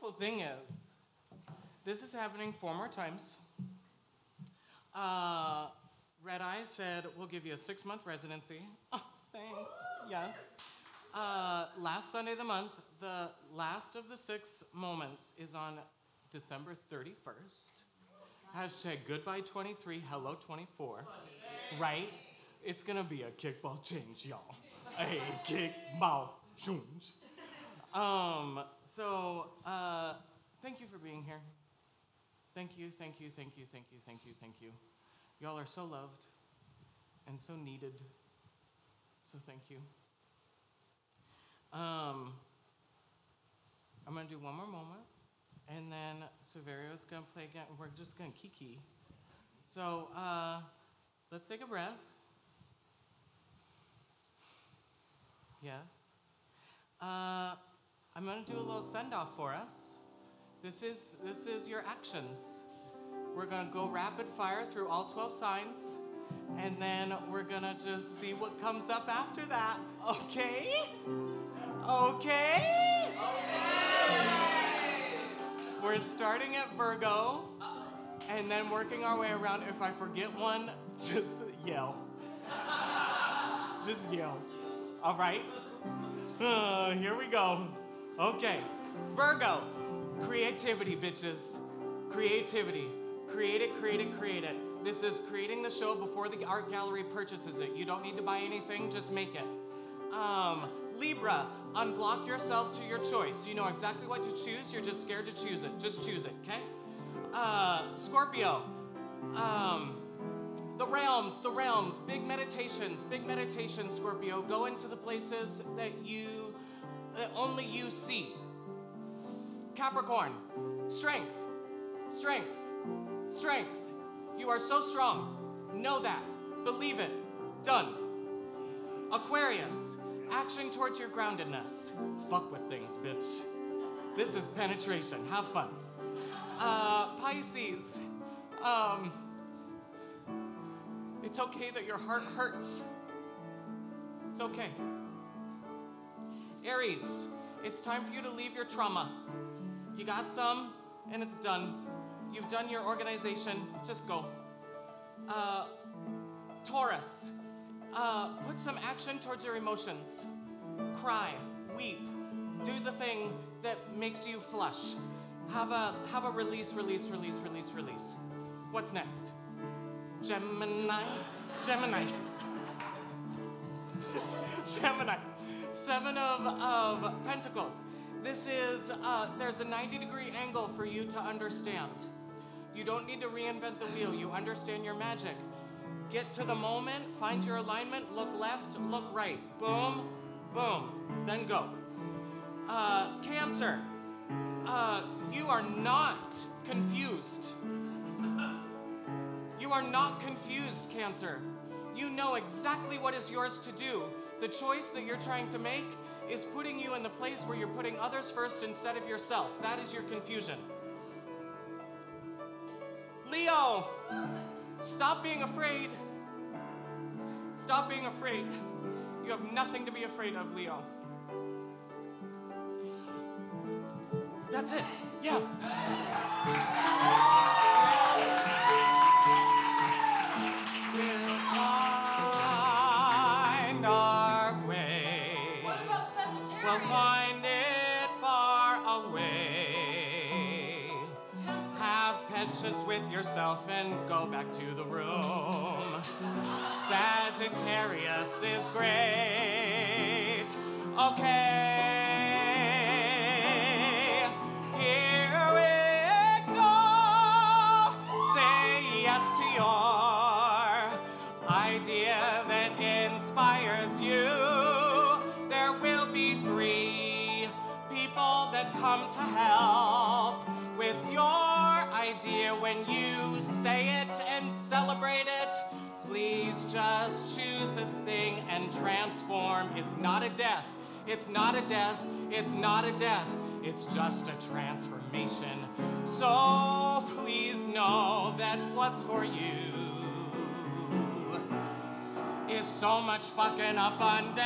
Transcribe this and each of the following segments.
beautiful thing is, this is happening four more times. Uh, Red Eye said, We'll give you a six month residency. Oh, thanks. Yes. Uh, last Sunday of the month, the last of the six moments is on December 31st. Hashtag goodbye 23, hello 24. Right? It's gonna be a kickball change, y'all. A kickball change. Um, so, uh, thank you for being here. Thank you, thank you, thank you, thank you, thank you, thank you. Y'all are so loved and so needed. So thank you. Um, I'm gonna do one more moment, and then Saverio's gonna play again. We're just gonna kiki. So uh, let's take a breath. Yes. Uh, I'm gonna do a little send off for us. This is this is your actions. We're gonna go rapid fire through all 12 signs, and then we're gonna just see what comes up after that. Okay? Okay? We're starting at Virgo, and then working our way around. If I forget one, just yell. Just yell. All right? Uh, here we go. Okay. Virgo. Creativity, bitches. Creativity. Create it, create it, create it. This is creating the show before the art gallery purchases it. You don't need to buy anything, just make it. Um, Libra, unblock yourself to your choice. You know exactly what to choose, you're just scared to choose it. Just choose it, okay? Uh, Scorpio, um, the realms, the realms, big meditations, big meditations, Scorpio. Go into the places that you, that only you see. Capricorn, strength, strength, strength. You are so strong. Know that. Believe it. Done. Aquarius, action towards your groundedness. Fuck with things, bitch. This is penetration. Have fun. Uh, Pisces, um, it's okay that your heart hurts. It's okay. Aries, it's time for you to leave your trauma. You got some, and it's done. You've done your organization, just go. Uh, Taurus, uh, put some action towards your emotions. Cry, weep, do the thing that makes you flush. Have a have a release, release, release, release, release. What's next? Gemini, Gemini, Gemini. Seven of, of Pentacles. This is, uh, there's a 90 degree angle for you to understand. You don't need to reinvent the wheel. You understand your magic. Get to the moment, find your alignment, look left, look right. Boom, boom, then go. Uh, cancer, uh, you are not confused. You are not confused, Cancer. You know exactly what is yours to do. The choice that you're trying to make is putting you in the place where you're putting others first instead of yourself. That is your confusion. Leo, stop being afraid. Stop being afraid. You have nothing to be afraid of, Leo. That's it. Yeah. With yourself and go back to the room. Sagittarius is great. Okay, here we go. Say yes to your idea that inspires you. There will be three people that come to help when you say it and celebrate it. Please just choose a thing and transform. It's not a death. It's not a death. It's not a death. It's just a transformation. So please know that what's for you is so much fucking abundance.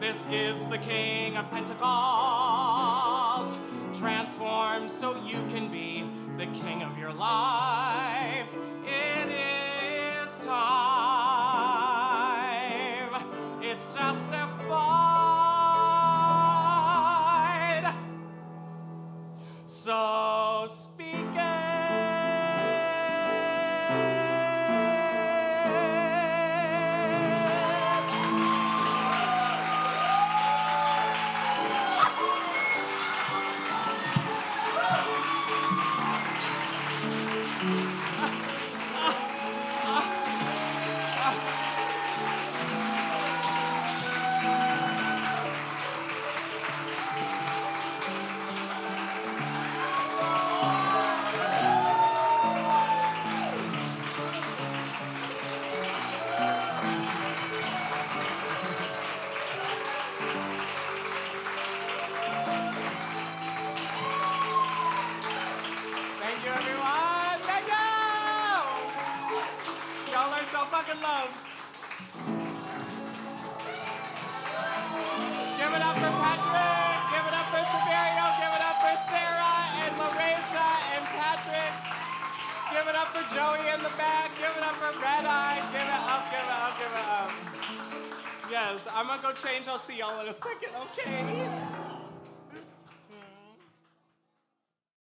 This is the King of transformed so you can be the king of your life. Give it up for Patrick. Give it up for Saverio. Give it up for Sarah and LaRaisha and Patrick. Give it up for Joey in the back. Give it up for Red Eye. Give it up, give it up, give it up. Yes, I'm gonna go change. I'll see y'all in a second, okay?